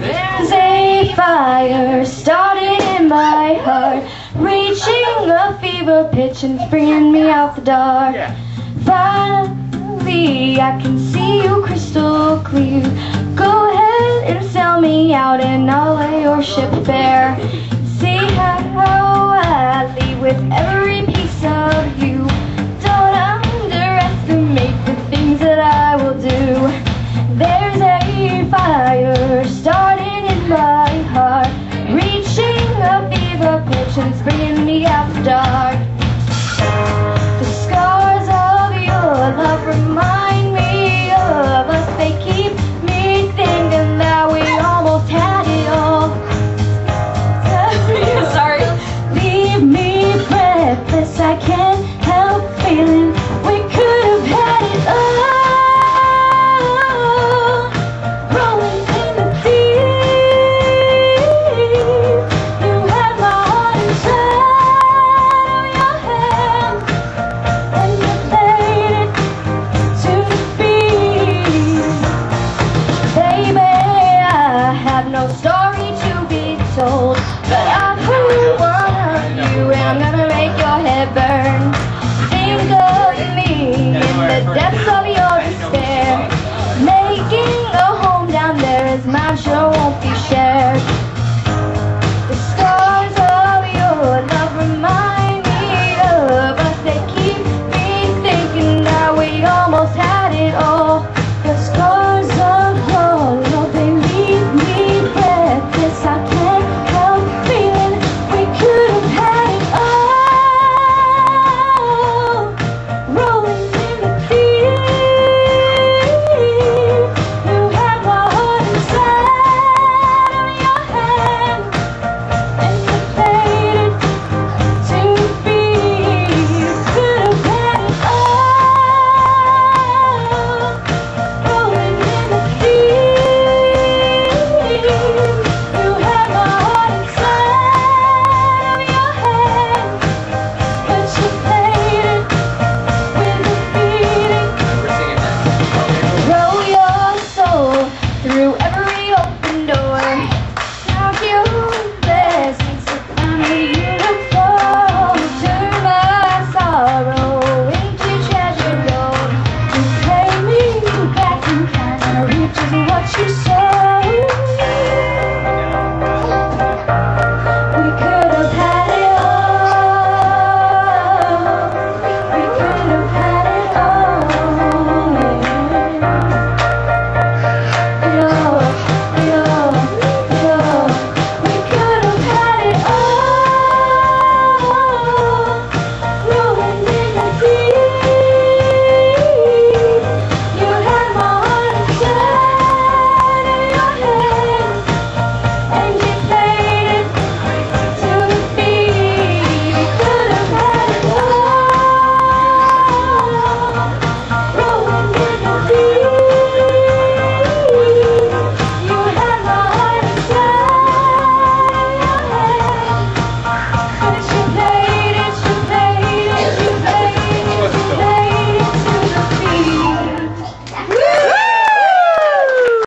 There's a fire started in my heart, reaching a fever pitch and bringing me out the dark. Finally, I can see you crystal clear. Go ahead and sell me out, and I'll lay your ship bare. See how I leave with every piece.